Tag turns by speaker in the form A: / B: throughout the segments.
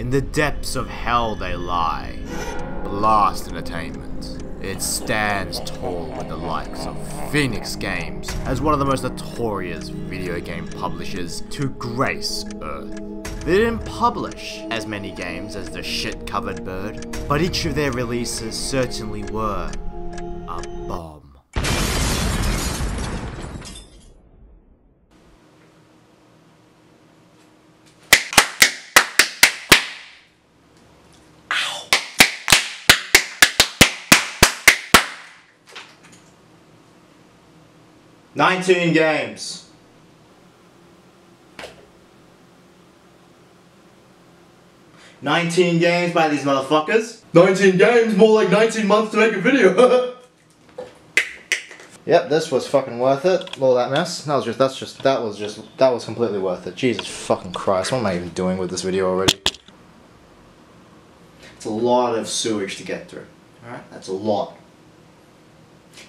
A: In the depths of hell they lie. Blast Entertainment. It stands tall with the likes of Phoenix Games as one of the most notorious video game publishers to grace Earth. They didn't publish as many games as the shit covered bird, but each of their releases certainly were a bomb. Nineteen games. Nineteen games by these motherfuckers.
B: 19 games, more like 19 months to make a video.
A: Yep, this was fucking worth it. All that mess. That was just that's just that was just that was completely worth it. Jesus fucking Christ, what am I even doing with this video already? It's a lot of sewage to get through. Alright? That's a lot.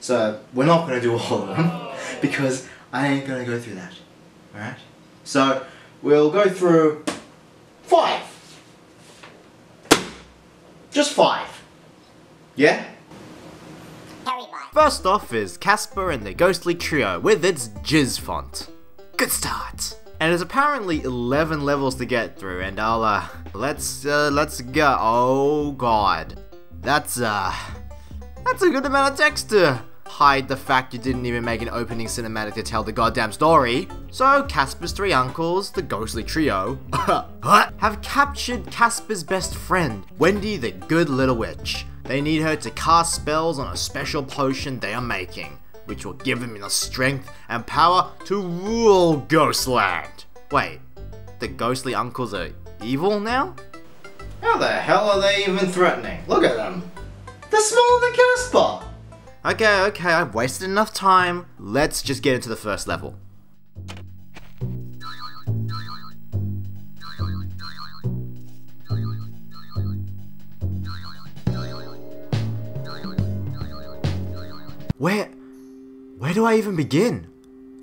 A: So we're not gonna do all of them because I ain't gonna go through that. Alright? So we'll go through five. Just five. Yeah? First off is Casper and the Ghostly Trio with its Jizz font. Good start. And there's apparently 11 levels to get through, and I'll, uh, let's, uh, let's go. Oh god. That's, uh, that's a good amount of text to hide the fact you didn't even make an opening cinematic to tell the goddamn story. So, Casper's three uncles, the ghostly trio, have captured Casper's best friend, Wendy the Good Little Witch. They need her to cast spells on a special potion they are making, which will give them the strength and power to rule Ghostland. Wait, the ghostly uncles are evil now? How the hell are they even threatening? Look at them. They're smaller than Casper. Okay, okay, I've wasted enough time. Let's just get into the first level. Where, where do I even begin?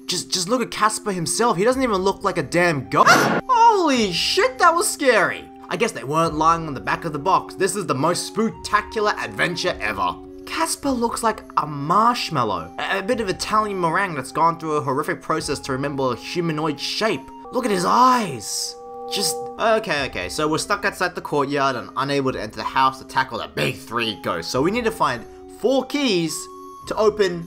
A: Just, just look at Casper himself. He doesn't even look like a damn ghost. Holy shit, that was scary. I guess they weren't lying on the back of the box. This is the most spectacular adventure ever. Casper looks like a marshmallow, a, a bit of Italian meringue that's gone through a horrific process to remember a humanoid shape. Look at his eyes. Just, okay, okay, so we're stuck outside the courtyard and unable to enter the house to tackle the big three ghosts. So we need to find four keys to open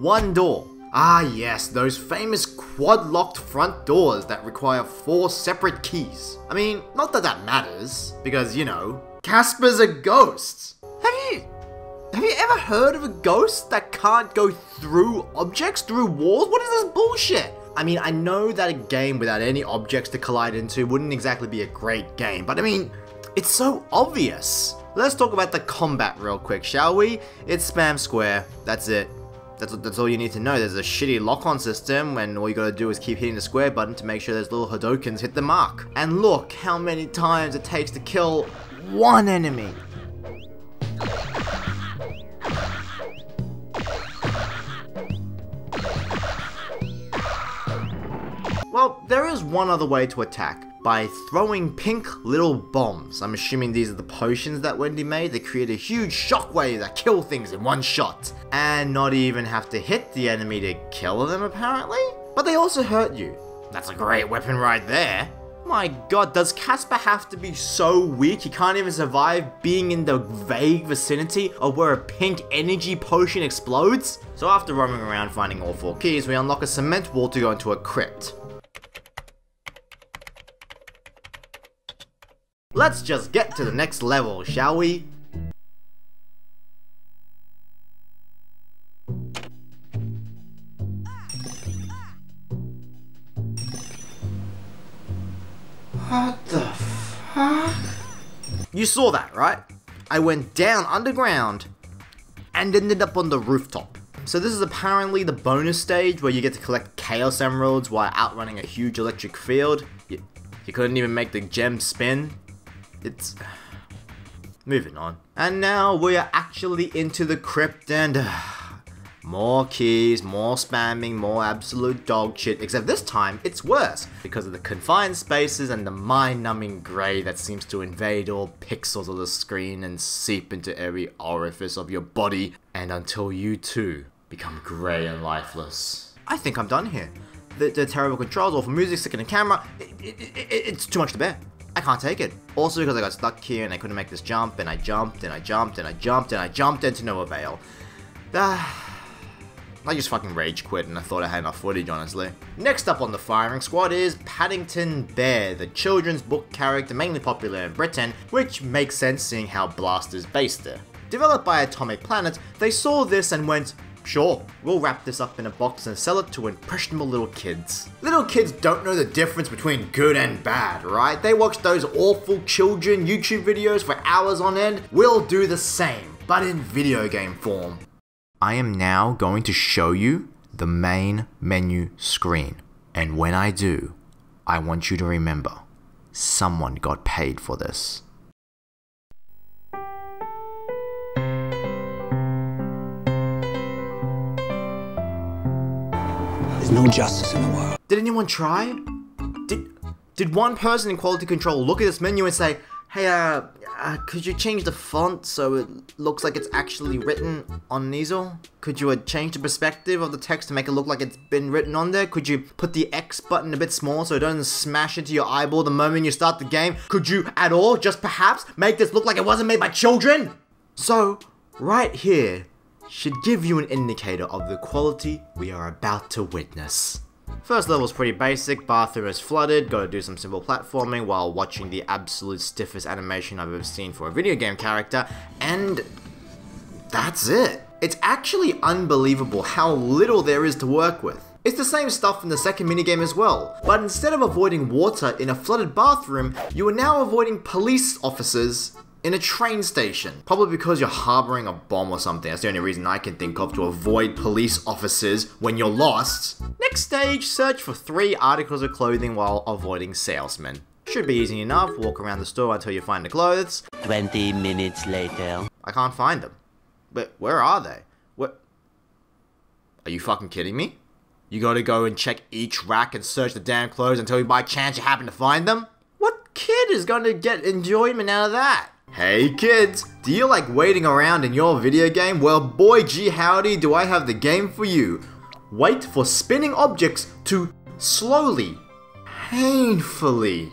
A: one door. Ah yes, those famous quad-locked front doors that require four separate keys. I mean, not that that matters, because, you know, Casper's a ghost. Have you... Have you ever heard of a ghost that can't go through objects, through walls? What is this bullshit? I mean, I know that a game without any objects to collide into wouldn't exactly be a great game, but I mean, it's so obvious. Let's talk about the combat real quick, shall we? It's spam square, that's it. That's, that's all you need to know. There's a shitty lock-on system and all you gotta do is keep hitting the square button to make sure those little Hadokens hit the mark. And look how many times it takes to kill one enemy. One other way to attack. By throwing pink little bombs. I'm assuming these are the potions that Wendy made that create a huge shockwave that kill things in one shot. And not even have to hit the enemy to kill them apparently? But they also hurt you. That's a great weapon right there. My god, does Casper have to be so weak he can't even survive being in the vague vicinity of where a pink energy potion explodes? So after roaming around finding all four keys, we unlock a cement wall to go into a crypt. Let's just get to the next level, shall we? What the fuck? You saw that, right? I went down underground and ended up on the rooftop. So this is apparently the bonus stage where you get to collect Chaos Emeralds while outrunning a huge electric field. You, you couldn't even make the gem spin. It's... Moving on. And now we are actually into the crypt and... Uh, more keys, more spamming, more absolute dog shit, except this time it's worse because of the confined spaces and the mind numbing grey that seems to invade all pixels of the screen and seep into every orifice of your body, and until you too become grey and lifeless. I think I'm done here. The, the terrible controls, awful music, sickening camera, it, it, it, it's too much to bear. I can't take it. Also because I got stuck here and I couldn't make this jump, and I jumped, and I jumped, and I jumped, and I jumped, and to no avail. Ah. I just fucking rage quit and I thought I had enough footage, honestly. Next up on the firing squad is Paddington Bear, the children's book character mainly popular in Britain, which makes sense seeing how Blaster's based there. Developed by Atomic Planet, they saw this and went, Sure, we'll wrap this up in a box and sell it to impressionable little kids. Little kids don't know the difference between good and bad, right? They watch those awful children YouTube videos for hours on end. We'll do the same, but in video game form. I am now going to show you the main menu screen. And when I do, I want you to remember, someone got paid for this.
C: No justice in the world.
A: Did anyone try? Did did one person in quality control look at this menu and say, "Hey, uh, uh could you change the font so it looks like it's actually written on an easel? Could you uh, change the perspective of the text to make it look like it's been written on there? Could you put the X button a bit smaller so it doesn't smash into your eyeball the moment you start the game? Could you at all, just perhaps, make this look like it wasn't made by children?" So, right here should give you an indicator of the quality we are about to witness. First level is pretty basic, bathroom is flooded, gotta do some simple platforming while watching the absolute stiffest animation I've ever seen for a video game character, and that's it. It's actually unbelievable how little there is to work with. It's the same stuff in the second minigame as well, but instead of avoiding water in a flooded bathroom, you are now avoiding police officers in a train station. Probably because you're harboring a bomb or something. That's the only reason I can think of to avoid police officers when you're lost. Next stage, search for three articles of clothing while avoiding salesmen. Should be easy enough, walk around the store until you find the clothes.
D: 20 minutes later.
A: I can't find them. But where are they? What? Are you fucking kidding me? You gotta go and check each rack and search the damn clothes until you by chance you happen to find them? What kid is gonna get enjoyment out of that? Hey kids, do you like waiting around in your video game? Well boy gee howdy do I have the game for you. Wait for spinning objects to slowly, painfully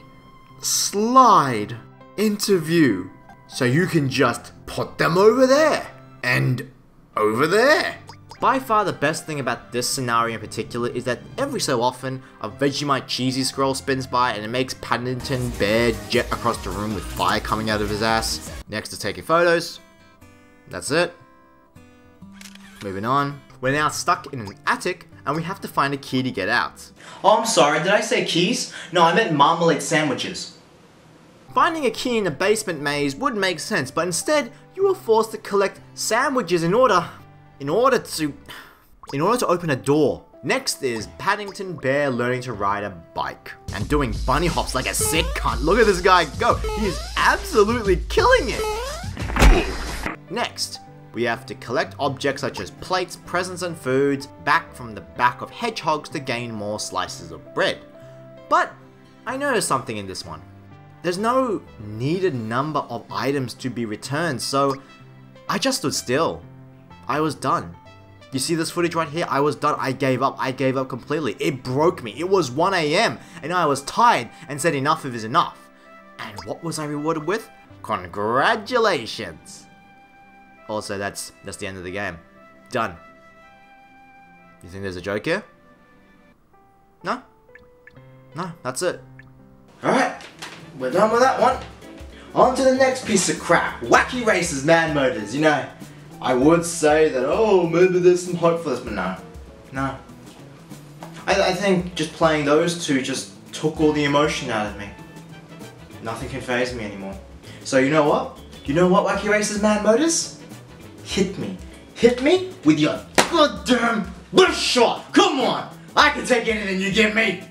A: slide into view so you can just put them over there and over there. By far the best thing about this scenario in particular is that every so often a Vegemite cheesy scroll spins by and it makes Paddington Bear jet across the room with fire coming out of his ass. Next is taking photos. That's it. Moving on. We're now stuck in an attic and we have to find a key to get out.
E: Oh, I'm sorry, did I say keys? No, I meant marmalade sandwiches.
A: Finding a key in a basement maze would make sense, but instead, you are forced to collect sandwiches in order in order to in order to open a door. Next is Paddington Bear learning to ride a bike and doing bunny hops like a sick cunt. Look at this guy go. He is absolutely killing it. Next, we have to collect objects such as plates, presents, and foods back from the back of hedgehogs to gain more slices of bread. But I noticed something in this one. There's no needed number of items to be returned, so I just stood still I was done. You see this footage right here? I was done. I gave up. I gave up completely. It broke me. It was 1 a.m. and I was tired and said enough of is enough. And what was I rewarded with? Congratulations. Also, that's that's the end of the game. Done. You think there's a joke here? No? No, that's it.
E: Alright, we're done with that one. On to the next piece of crap. Wacky Races Mad Motors, you know. I would say that, oh, maybe there's some hope for this, but no. No. I, I think just playing those two just took all the emotion out of me. Nothing can phase me anymore. So you know what? You know what, Wacky Races Mad Motors? Hit me. Hit me with your goddamn bush shot. Come on! I can take anything you give me.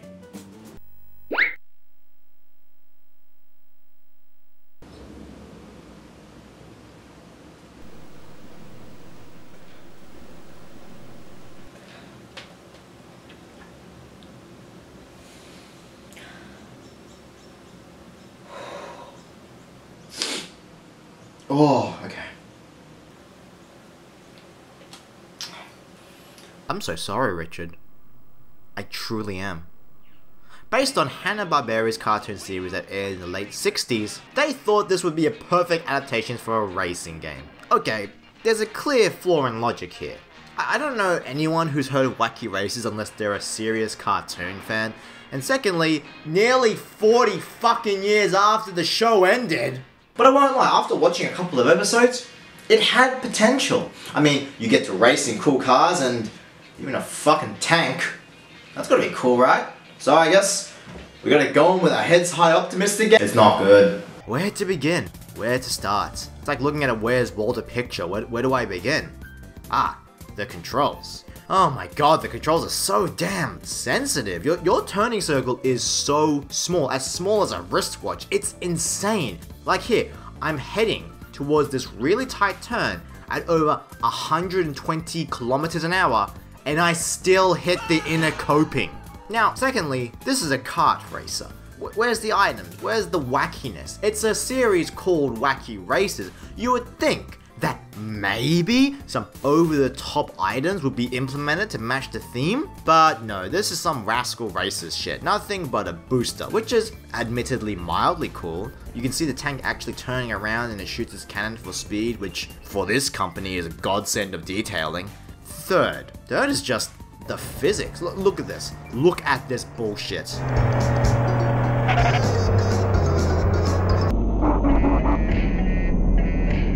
E: Oh, okay.
A: I'm so sorry, Richard. I truly am. Based on Hanna-Barbera's cartoon series that aired in the late 60s, they thought this would be a perfect adaptation for a racing game. Okay, there's a clear flaw in logic here. I I don't know anyone who's heard of Wacky Races unless they're a serious cartoon fan. And secondly, nearly 40 fucking years after the show ended,
E: But I won't lie, after watching a couple of episodes, it had potential. I mean, you get to race in cool cars and even a fucking tank. That's gotta be cool, right? So I guess we gotta go in with our heads high optimistic. It's not good.
A: Where to begin? Where to start? It's like looking at a Where's Waldo picture. Where, where do I begin? Ah, the controls. Oh my god, the controls are so damn sensitive. Your, your turning circle is so small, as small as a wristwatch. It's insane. Like here, I'm heading towards this really tight turn at over 120 kilometers an hour, and I still hit the inner coping. Now, secondly, this is a kart racer. Where's the items? Where's the wackiness? It's a series called Wacky Races. You would think that maybe some over the top items would be implemented to match the theme, but no, this is some Rascal Racers shit. Nothing but a booster, which is admittedly mildly cool. You can see the tank actually turning around and it shoots its cannon for speed, which for this company is a godsend of detailing. Third, third is just the physics. Look, look at this. Look at this bullshit.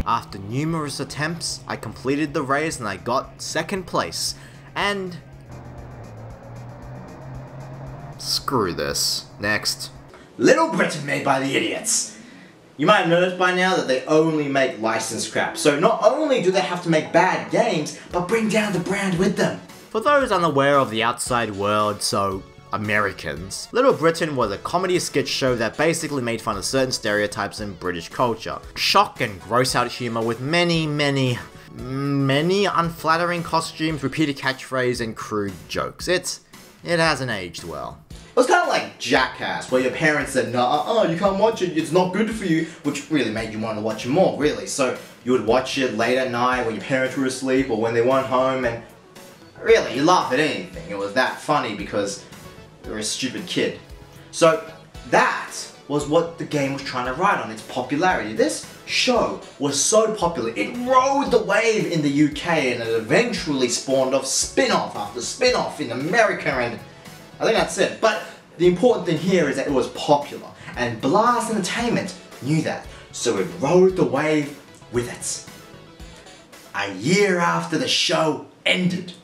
A: After numerous attempts, I completed the race and I got second place. And... Screw this. Next.
E: Little Britain made by the idiots. You might have noticed by now that they only make licensed crap. So not only do they have to make bad games, but bring down the brand with them.
A: For those unaware of the outside world, so Americans, Little Britain was a comedy sketch show that basically made fun of certain stereotypes in British culture. Shock and gross out humor with many, many, many unflattering costumes, repeated catchphrase, and crude jokes. It's it hasn't aged well.
E: It was kind of like Jackass, where your parents said, no, uh, uh, you can't watch it, it's not good for you, which really made you want to watch it more, really. So you would watch it late at night when your parents were asleep or when they weren't home, and really, you laugh at anything. It was that funny because you're a stupid kid. So that was what the game was trying to ride on, its popularity. This show was so popular, it rode the wave in the UK and it eventually spawned off spin-off after spin-off in America and I think that's it. But the important thing here is that it was popular and Blast Entertainment knew that. So it rode the wave with it. A year after the show ended.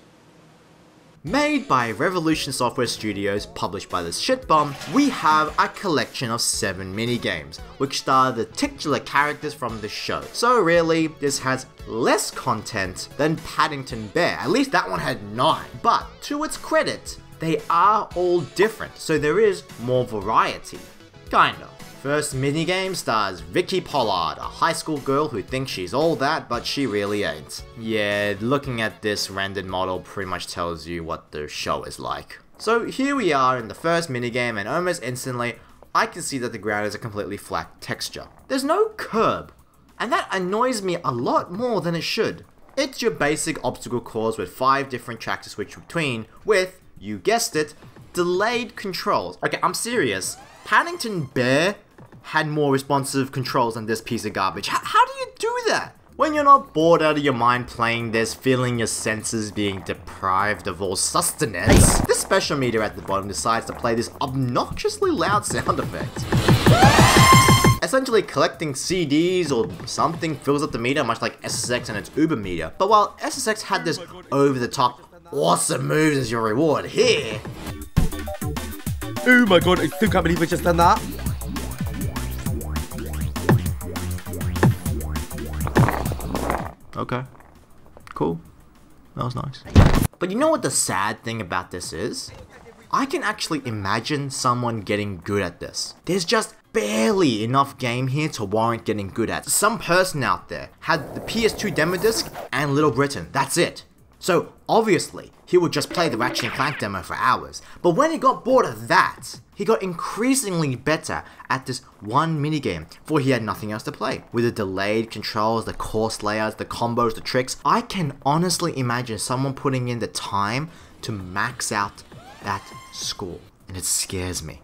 A: Made by Revolution Software Studios, published by the shitbomb, we have a collection of 7 minigames, which star the titular characters from the show. So really, this has less content than Paddington Bear, at least that one had 9. But, to its credit, they are all different, so there is more variety. Kinda. First minigame stars Vicky Pollard, a high school girl who thinks she's all that, but she really ain't. Yeah, looking at this rendered model pretty much tells you what the show is like. So here we are in the first minigame and almost instantly, I can see that the ground is a completely flat texture. There's no curb, and that annoys me a lot more than it should. It's your basic obstacle course with 5 different tracks to switch between, with, you guessed it, delayed controls. Okay, I'm serious. Paddington Bear had more responsive controls than this piece of garbage. H- how do you do that? When you're not bored out of your mind playing this, feeling your senses being deprived of all sustenance, this special meter at the bottom decides to play this obnoxiously loud sound effect. Essentially collecting CDs or something fills up the meter much like SSX and its Uber meter. But while SSX had this over the top awesome moves as your reward, here
F: Oh my god, I still can't believe I just done that.
A: Okay. Cool. That was nice. But you know what the sad thing about this is? I can actually imagine someone getting good at this. There's just barely enough game here to warrant getting good at. Some person out there had the PS2 demo disc and Little Britain. That's it. So obviously, he would just play the Ratchet and Clank demo for hours. But when he got bored of that, he got increasingly better at this one minigame, for he had nothing else to play. With the delayed controls, the course layouts, the combos, the tricks, I can honestly imagine someone putting in the time to max out that score. And it scares me.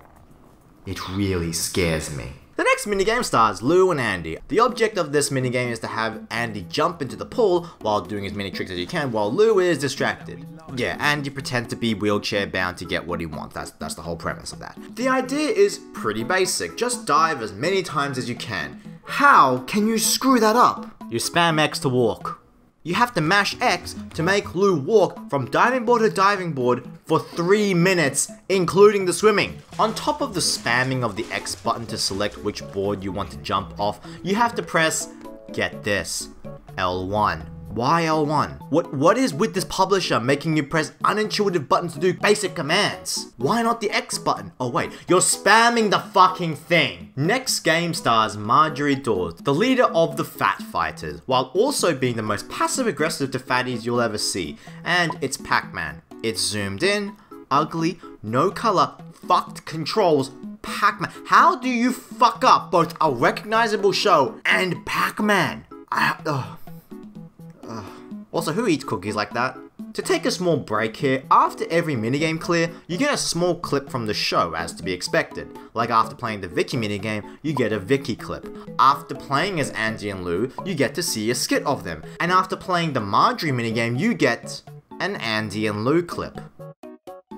A: It really scares me. The next minigame stars Lou and Andy. The object of this minigame is to have Andy jump into the pool while doing as many tricks as he can while Lou is distracted. Yeah, Andy pretends to be wheelchair bound to get what he wants. That's that's the whole premise of that. The idea is pretty basic. Just dive as many times as you can. How can you screw that up? You spam X to walk. You have to mash X to make Lou walk from diving board to diving board for 3 minutes, including the swimming. On top of the spamming of the X button to select which board you want to jump off, you have to press, get this, L1. Why L1? What what is with this publisher making you press unintuitive buttons to do basic commands? Why not the X button? Oh wait, you're spamming the fucking thing. Next game stars Marjorie Dawes, the leader of the Fat Fighters, while also being the most passive aggressive to fatties you'll ever see. And it's Pac-Man. It's zoomed in, ugly, no color, fucked controls, Pac-Man. How do you fuck up both a recognizable show and Pac-Man? I. Also, who eats cookies like that? To take a small break here, after every minigame clear, you get a small clip from the show as to be expected. Like after playing the Vicky minigame, you get a Vicky clip. After playing as Andy and Lou, you get to see a skit of them. And after playing the Marjorie minigame, you get an Andy and Lou clip.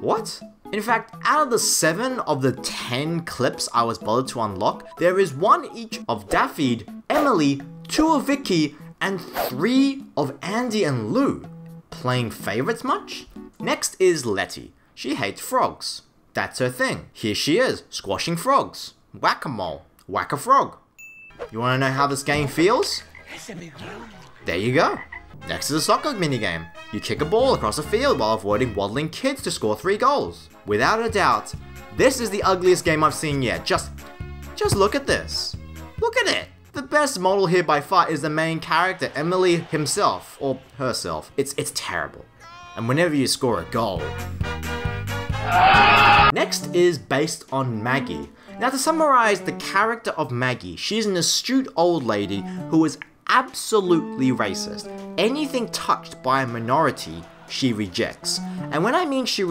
A: What? In fact, out of the 7 of the 10 clips I was bothered to unlock, there is one each of Daffy, Emily, two of Vicky, and three of Andy and Lou. Playing favorites much? Next is Letty. She hates frogs. That's her thing. Here she is, squashing frogs. Whack-a-mole. Whack a frog. You wanna know how this game feels? There you go. Next is a soccer minigame. You kick a ball across a field while avoiding waddling kids to score three goals. Without a doubt, this is the ugliest game I've seen yet. Just, just look at this. Look at it. The best model here by far is the main character, Emily himself, or herself. It's, it's terrible. And whenever you score a goal. Next is based on Maggie. Now to summarize the character of Maggie, she's an astute old lady who is absolutely racist. Anything touched by a minority, she rejects. And when I mean she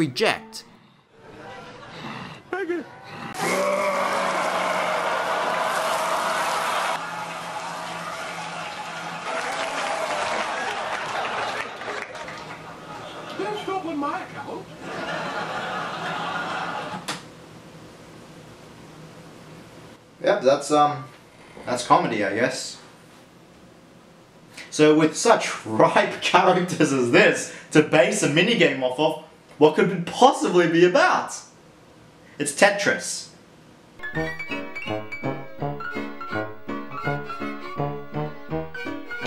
A: reject,
E: Yep, that's um, that's comedy, I guess. So with such ripe characters as this to base a minigame off of, what could it possibly be about? It's Tetris.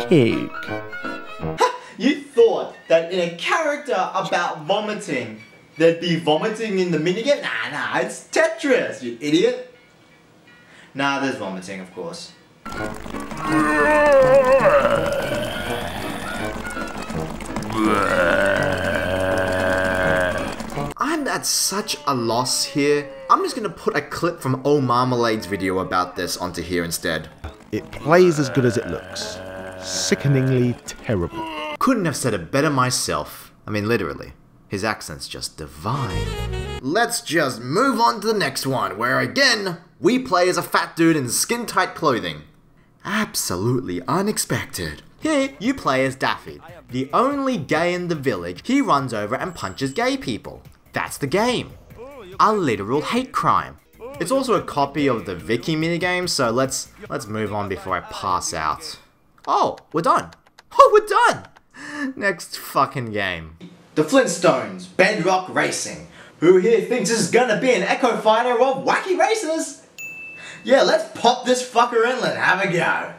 F: Cake.
E: You thought that in a character about vomiting, there'd be vomiting in the minigame? Nah, nah, it's Tetris, you idiot. Nah, there's vomiting, of course.
A: I'm at such a loss here. I'm just gonna put a clip from OhhhMarmalade's video about this onto here instead.
G: It plays as good as it looks. Sickeningly terrible.
A: Couldn't have said it better myself. I mean, literally. His accent's just divine. Let's just move on to the next one, where again, we play as a fat dude in skin tight clothing. Absolutely unexpected. Here, you play as Daffy, the only gay in the village. He runs over and punches gay people. That's the game. A literal hate crime. It's also a copy of the Vicky minigame, so let's let's move on before I pass out. Oh, we're done. Oh, we're done. Next fucking game.
E: The Flintstones, Bedrock Racing. Who here thinks this is gonna be an Echo Fighter of wacky races? Yeah, let's pop this fucker in and have a go.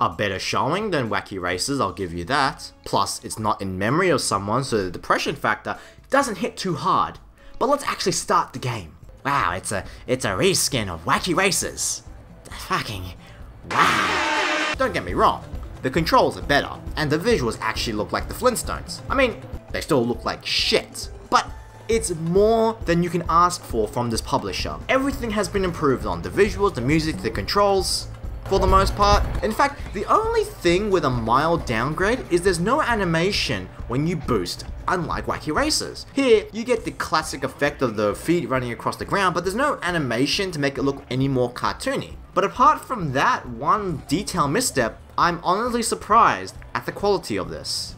A: a better showing than Wacky Races, I'll give you that. Plus, it's not in memory of someone, so the depression factor doesn't hit too hard. But let's actually start the game. Wow, it's a it's a reskin of Wacky Races. Fucking wow. Don't get me wrong, the controls are better, and the visuals actually look like the Flintstones. I mean, they still look like shit, but it's more than you can ask for from this publisher. Everything has been improved on the visuals, the music, the controls, for the most part. In fact, the only thing with a mild downgrade is there's no animation when you boost, unlike Wacky Racers. Here, you get the classic effect of the feet running across the ground, but there's no animation to make it look any more cartoony. But apart from that one detail misstep, I'm honestly surprised at the quality of this.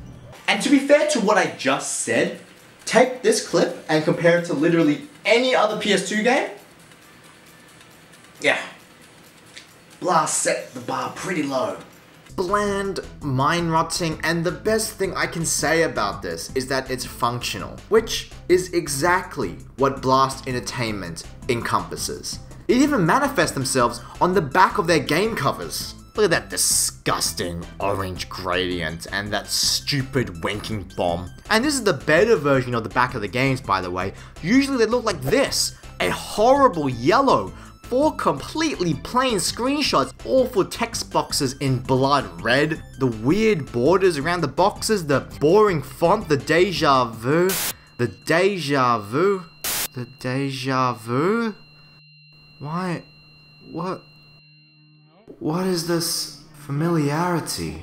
E: And to be fair to what I just said, take this clip and compare it to literally any other PS2 game. Yeah. Blast set the bar pretty low.
A: Bland, mind rotting, and the best thing I can say about this is that it's functional, which is exactly what Blast Entertainment encompasses. It even manifests themselves on the back of their game covers. Look at that disgusting orange gradient and that stupid winking bomb. And this is the better version of the back of the games, by the way. Usually they look like this a horrible yellow four completely plain screenshots, all for text boxes in blood red, the weird borders around the boxes, the boring font, the deja vu, the deja vu, the deja vu? Why? What? What is this familiarity?